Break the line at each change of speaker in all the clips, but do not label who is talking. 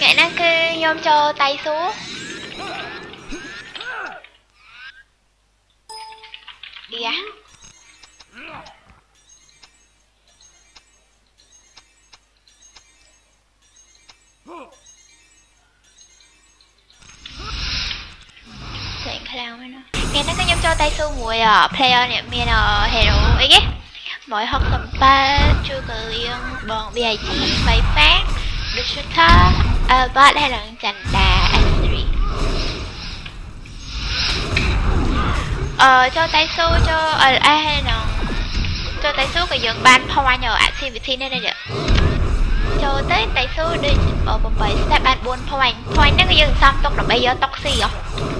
ngày năng cứ nhóm cho tay xuống. Đi án chuyện clown mới nó. Ngày năng khi nhóm cho tay xuống mùi ở player niệm miền ở hero ấy ghét mỗi học tầm ba chưa cờ yên bọn bia chi phải phát. Được xuất thơ ជួយកលៀងបង BIG 3 pack Digital Albert ហើយនឹងចន្ទា S3 អឺចូលតៃស៊ូចូល LS ហើយនឹងចូលតៃស៊ូក៏យើងបាន point activity នេះដែរចូលទៅតៃស៊ូដូច8 step បាន4 point point ហ្នឹងយើងសំទុកដើម្បីយកតុកស៊ីហ៎មិ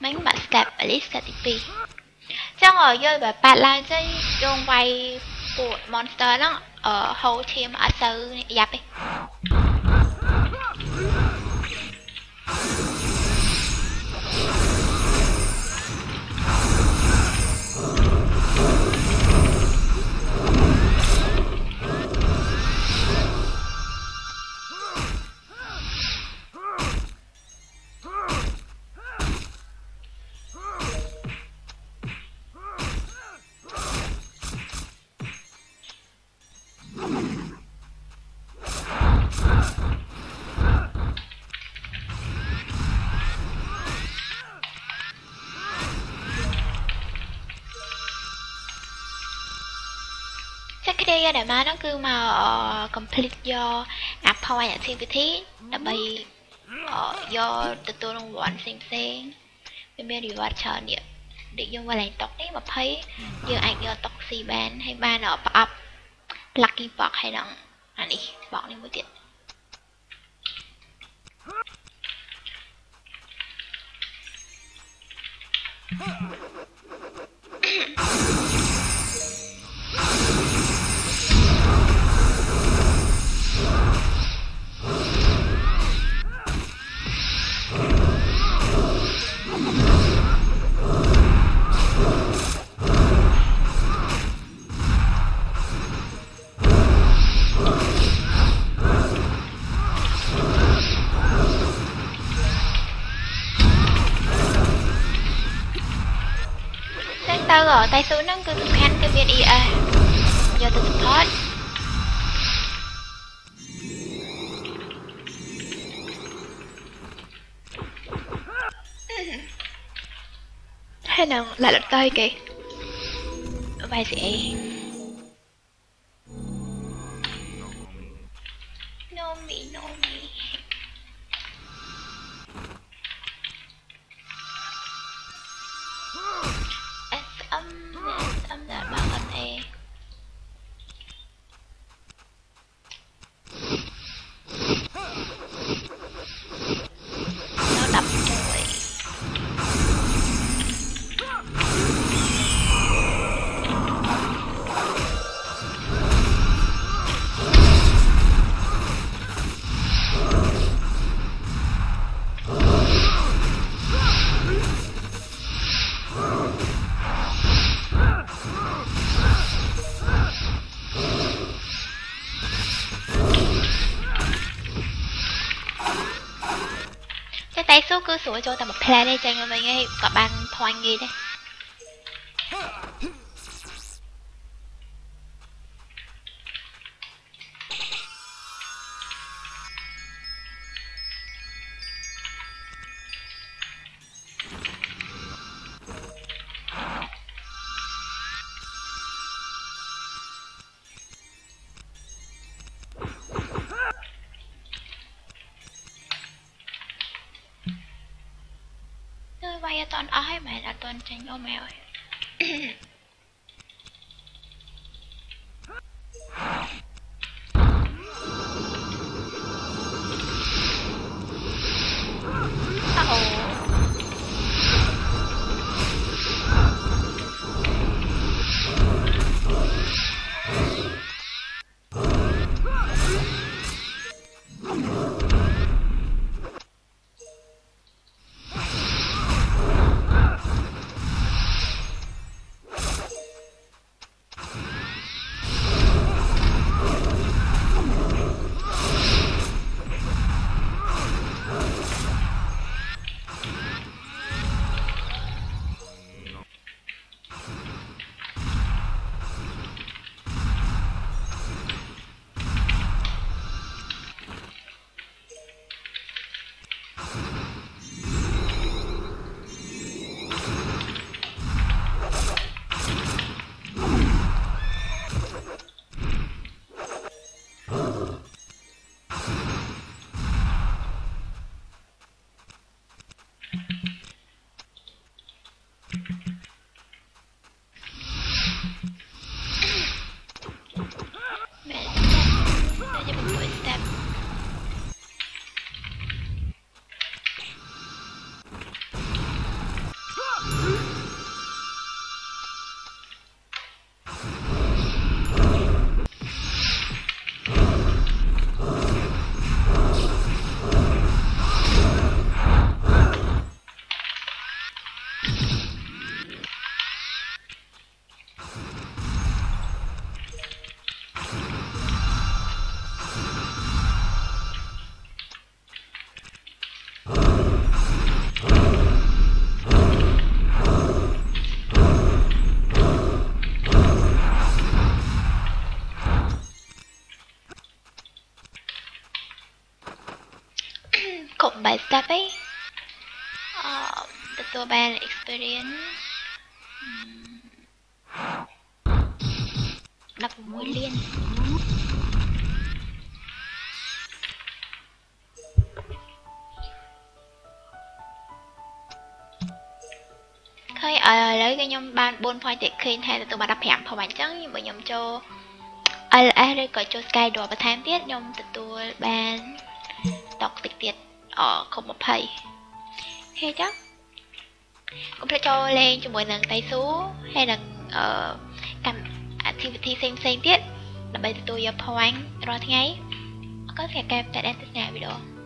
mấy bạn step Alice TP trong ở với bà bà lại cái đường quay của monster đó, ở whole team ở sư dập đi. គ្នាយកតែមកហ្នឹងគឺមក complete យក app point activity ដើម្បីយកទទួលរង្វាន់ផ្សេងផ្សេងវាមាន reward ច្រើននេះដូចយើងមកឡើងតុកនេះ20យើងអាចយកតុកស៊ីបានហើយបានប្រអប់ lucky box ហើយនឹងអានេះ box នេះមួយទៀត តៃស៊ូហ្នឹងគឺសំខាន់គឺមាន ES យកទៅ support ហើយនឹងឡាក់លតៃគេវាយស្អី គឺស្រួលចូលតែមួយផ្លែទេចេញមកវិញហើយក៏បាន point ងាយដែរ tuần ấy mẹ là tuần tranh ô mèo ấy? 8 step ឯងអឺទទួលបាន experience 16លានឃើញឥឡូវខ្ញុំបាន4 point ទៀតឃើញថាទទួលបាន15ផងអញ្ចឹងបើខ្ញុំចូល LS ឬក៏ចូល Sky Door បន្ថែមទៀតខ្ញុំទទួលបានតកតិចទៀត អគ្រប់20ហេចឹងកុំភ្លេចចូលលេងជាមួយនឹងតៃស៊ូហើយនឹងអឺកម្ម activity ផ្សេងផ្សេងទៀតដើម្បីទទួលយក point រាល់ថ្ងៃអរគុណសម្រាប់ការតាមដានទស្សនាវីដេអូ